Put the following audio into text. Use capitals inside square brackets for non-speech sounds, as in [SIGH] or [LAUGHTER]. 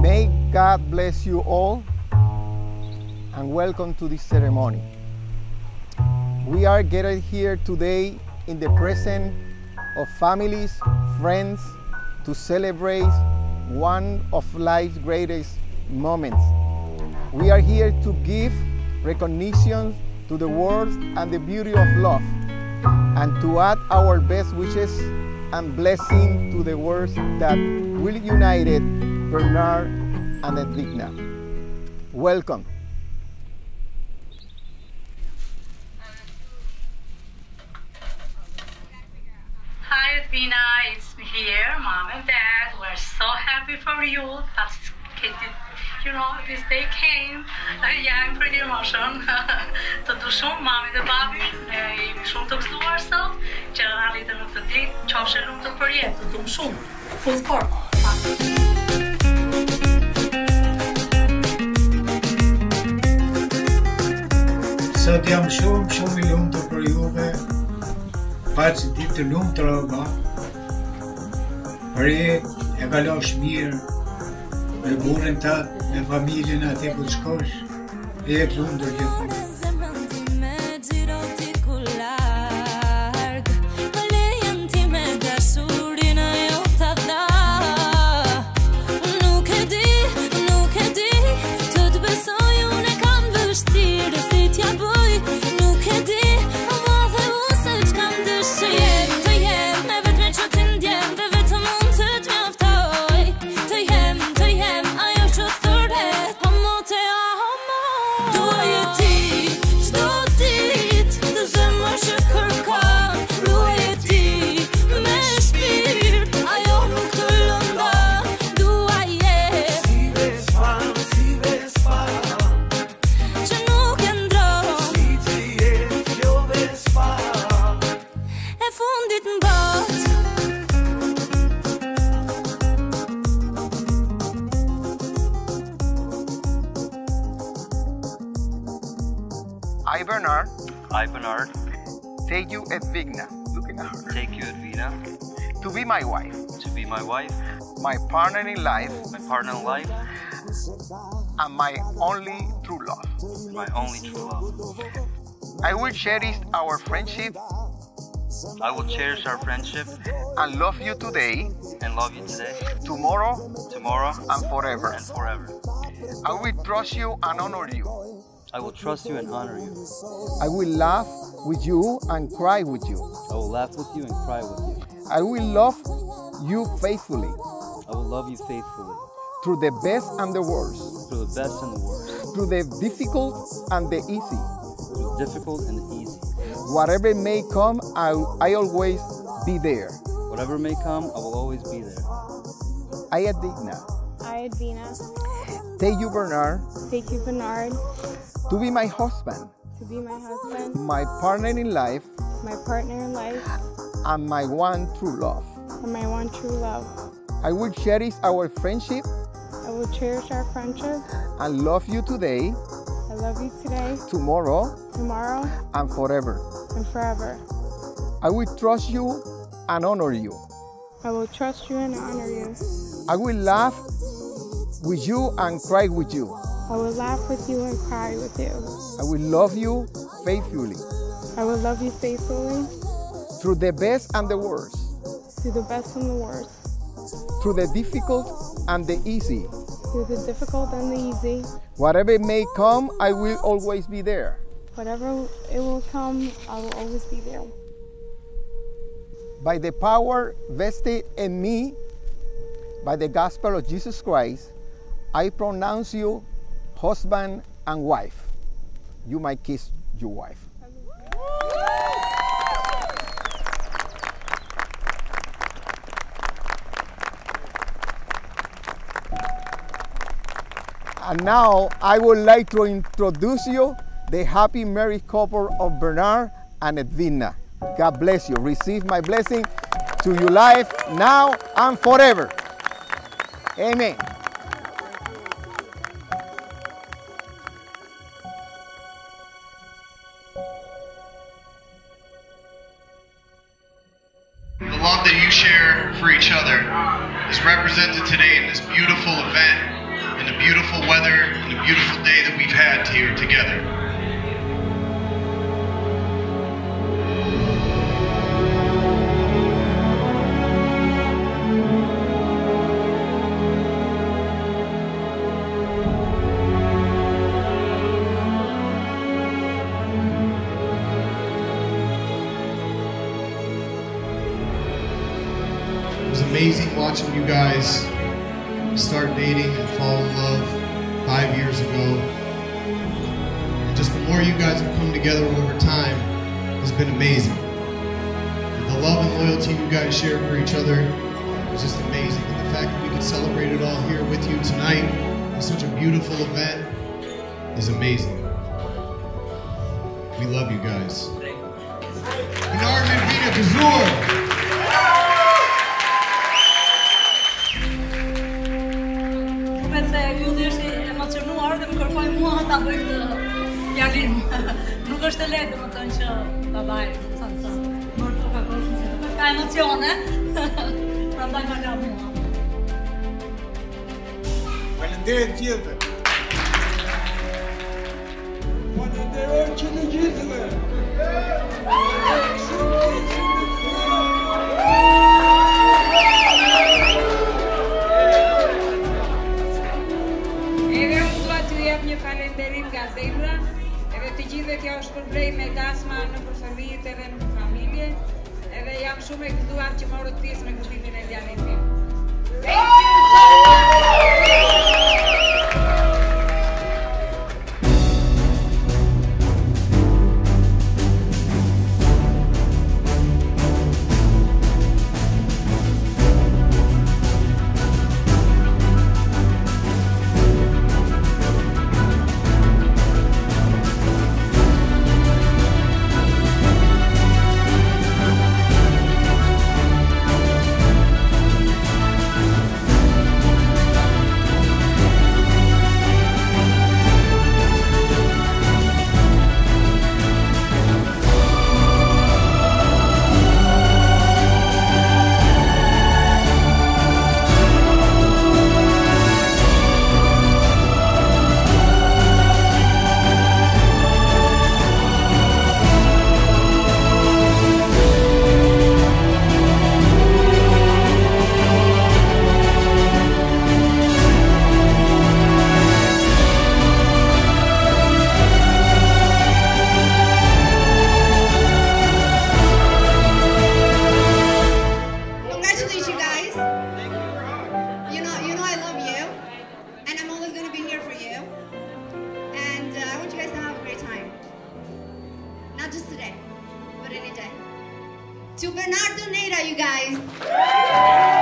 May God bless you all and welcome to this ceremony. We are gathered here today in the presence of families, friends, to celebrate one of life's greatest moments. We are here to give recognition to the world and the beauty of love and to add our best wishes and blessing to the words that will unite it, Bernard and Edwina. Welcome. Hi, Edwina. It's me here, mom and dad. We're so happy for you. That's you know, this day came. Uh, yeah, I'm pretty emotional. [LAUGHS] të du shumë, mami dhe babi, e jemi shumë të gëzuar sot, që arritëm në këtë ditë, qofshe lumë të përjetë, të du shumë, full court. Sot jam shumë, shumë i lumë të për juve, paqë ditë të lumë të roba, për e kalosh mirë, me burën ta, me familjen atë ku shkosh, e e të lumë të Bernard, I, Bernard, take you Edvina, looking at her, take you, Edvina, to be my wife, to be my wife, my partner in life, my partner in life, and my only true love. my only true love. I will cherish our friendship. I will cherish our friendship. And love you today, and love you today, tomorrow, tomorrow, and forever. and forever. I will trust you and honor you. I will trust you and honor you. I will laugh with you and cry with you. I will laugh with you and cry with you. I will love you faithfully I will love you faithfully through the best and the worst, through the best and the worst, through the difficult and the easy. through the difficult and the easy. Whatever may come, I, I always be there. Whatever may come, I will always be there. I, Edvina, I, Advina, take you, Bernard, take you, Bernard, to be my husband, to be my husband, my partner in life, my partner in life, and my one true love. and my one true love. I will cherish our friendship I will cherish our friendship. and love you today, I love you today, tomorrow, tomorrow, and forever. and forever. I will trust you and honor you. I will trust you and honor you. I will laugh with you and cry with you. I will laugh with you and cry with you. I will love you faithfully I will love you faithfully through the best and the worst, through the best and the worst, through the difficult and the easy. through the difficult and the easy. Whatever may come, I will always be there. Whatever it will come, I will always be there. By the power vested in me by the gospel of Jesus Christ, I pronounce you husband and wife. You might kiss your wife. And now I would like to introduce you the happy married couple of Bernard and Edvina. God bless you. Receive my blessing to your life now and forever. Amen. Beautiful day that we've had here together. It was amazing watching you guys start dating and fall in love five years ago. And just the more you guys have come together over time has been amazing. The love and loyalty you guys share for each other is just amazing. And the fact that we could celebrate it all here with you tonight in such a beautiful event is amazing. We love you guys. Medvina Kazur. Ta bëj këtë fjalim. [LAUGHS] Nuk është e lehtë domethënë që bëj, sa sa. Mor to ka qenë ka emocione. [LAUGHS] Prandaj ma la mua. Faleminderit gjithëve. Falenderoj që të gjithëve. Shumë e gëzuar që morët pjesë në gëzimin e djalit tim. Thank you so Congratulations, you guys. You know, you know I love you, and I'm always gonna be here for you. And uh, I want you guys to have a great time. Not just today, but any day. To Bernardo Neira, you guys.